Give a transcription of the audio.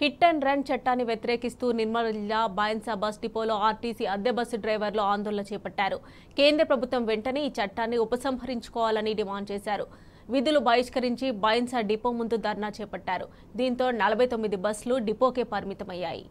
Hit and run చట్టాన్ని వ్యతిరేకిస్తూ నిర్మల్ జిల్లా బాయన్సా బస్ డిపోలో ఆర్టీసీ అద్దె బస్సు డ్రైవర్లు ఆందోళన చేపట్టారు. కేంద్ర ప్రభుత్వం వెంటనే ఈ చట్టాన్ని ఉపసంహరించుకోవాలని డిమాండ్ చేశారు. విధులు బహిష్కరించి బైన్సా డిపో ముందు ధర్నా చేపట్టారు. దీంతో నలభై తొమ్మిది బస్సులు డిపోకే పరిమితమయ్యాయి.